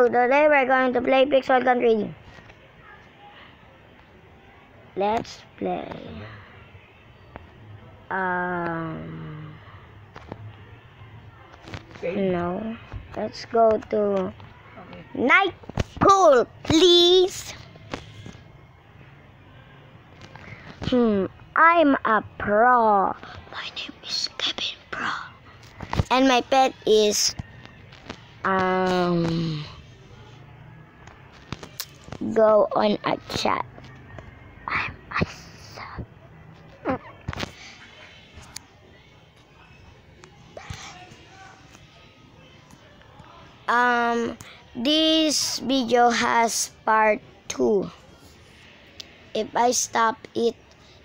So today we're going to play Pixel Country. Let's play. Um. No. Let's go to night pool, please. Hmm. I'm a pro. My name is Kevin Pro. And my pet is um go on a chat. I'm. Um this video has part 2. If I stop it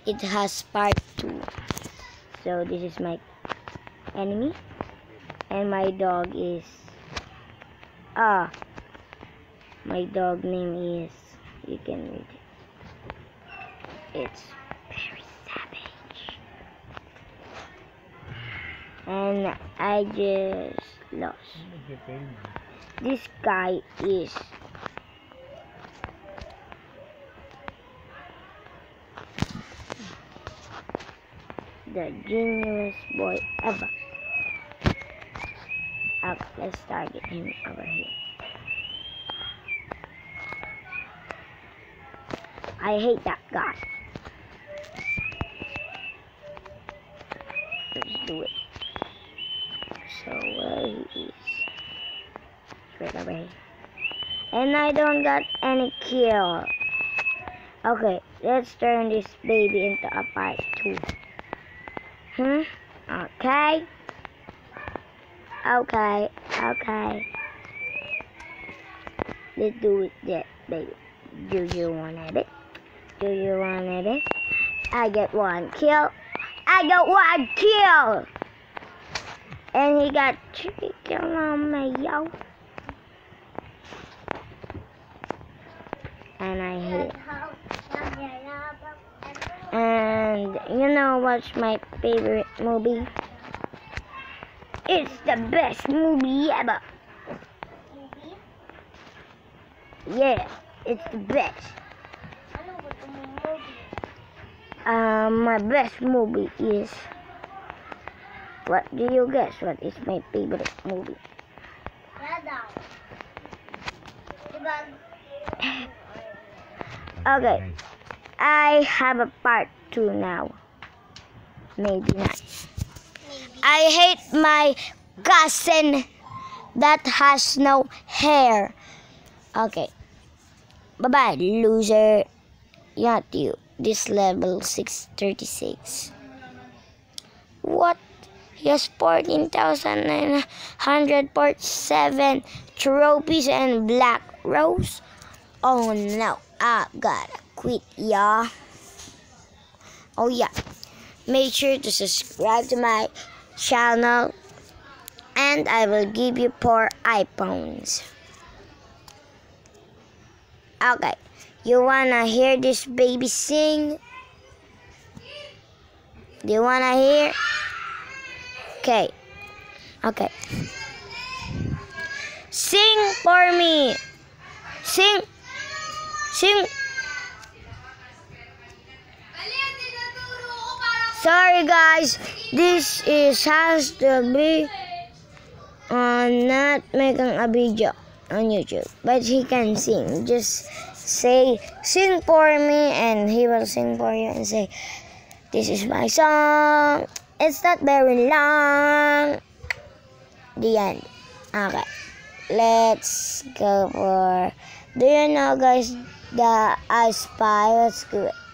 it has part 2. So this is my enemy and my dog is ah my dog name is you can read it it's very savage and I just lost this guy is the genius boy ever. Let's target him over here. I hate that guy. Let's do it. So where he is. Straight here. And I don't got any kill. Okay, let's turn this baby into a part 2. Hmm? Okay. Okay, okay. Let's do it that, baby. Do you want it? Do you want it? I get one kill. I got one kill! And he got three kills on me, yo. And I hit. And you know what's my favorite movie? It's the best movie ever. Yeah, it's the best. Um, my best movie is. What do you guess? What is my favorite movie? okay, I have a part two now. Maybe not. I hate my cousin that has no hair. Okay. Bye bye, loser. Not you. This level 636. What? He has 14,947 trophies and black rose. Oh no, I gotta quit, y'all. Oh yeah. Make sure to subscribe to my channel and I will give you four iPhones. Okay, you wanna hear this baby sing? Do you wanna hear? Okay, okay. Sing for me. Sing, sing. Sorry guys, this is has to be uh, not making a video on YouTube, but he can sing. Just say sing for me, and he will sing for you and say, "This is my song. It's not very long." The end. Okay, let's go for. Do you know, guys, the I Spy? Let's do it.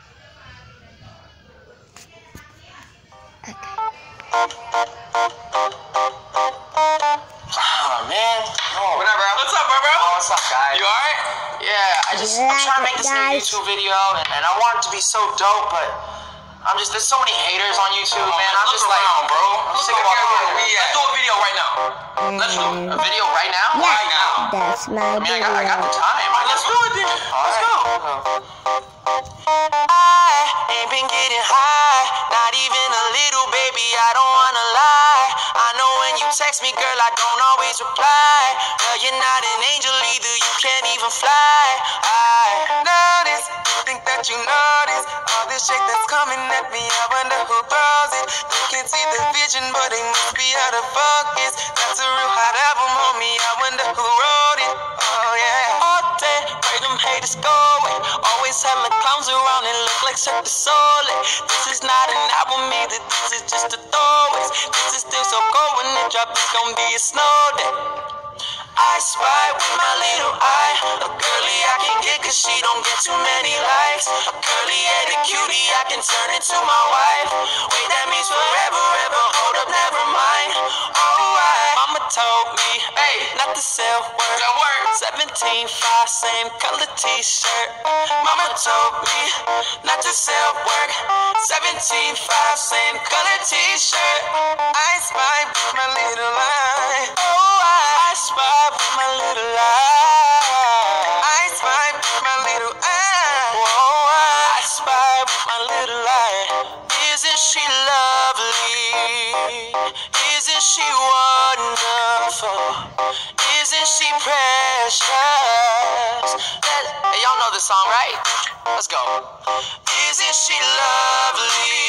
I just I'm trying to make this new YouTube video, and, and I want it to be so dope, but I'm just there's so many haters on YouTube, Oh, man. I'm look just like bro. I'm sick of all the around. Let's do a video right now. Let's do A mm-hmm. video right now? Yeah, Right now. that's my I mean, I got, I got the time. I Let's do it then. Let's go. I ain't been getting high, not even a little, baby. I don't wanna lie. I know when you text me, girl, I don't always reply. Well, you're not an angel either, little fly. Shit that's coming at me. I wonder who throws it. You can see the vision, but it must be out of focus. That's a real hot album, homie. I wonder who wrote it. Oh yeah. All day, pray them haters go away. Always hella clowns around and look like Cirque du Soleil. This is not an album either. This is just a throwaway. This is still so cold when it drop. It's gonna be a snow day. I spy with my little eye. A girlie I can get cause she don't get too many likes. A curly headed cutie I can turn into my wife. Wait that means forever ever hold up never mind. Oh I Mama told me hey not to sell word That word. 17 5 same color t-shirt. Mama told me not to sell work 17 5 same color t-shirt. I spy with my little eye. Oh I, spy with my little eye I spy with my little eye Whoa I, spy with my little eye Isn't she lovely? Isn't she? Isn't she precious? Hey, y'all know this song, right? Let's go. Isn't she lovely?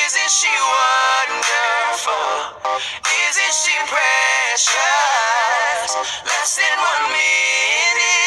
Isn't she wonderful? Isn't she precious? Less than one minute.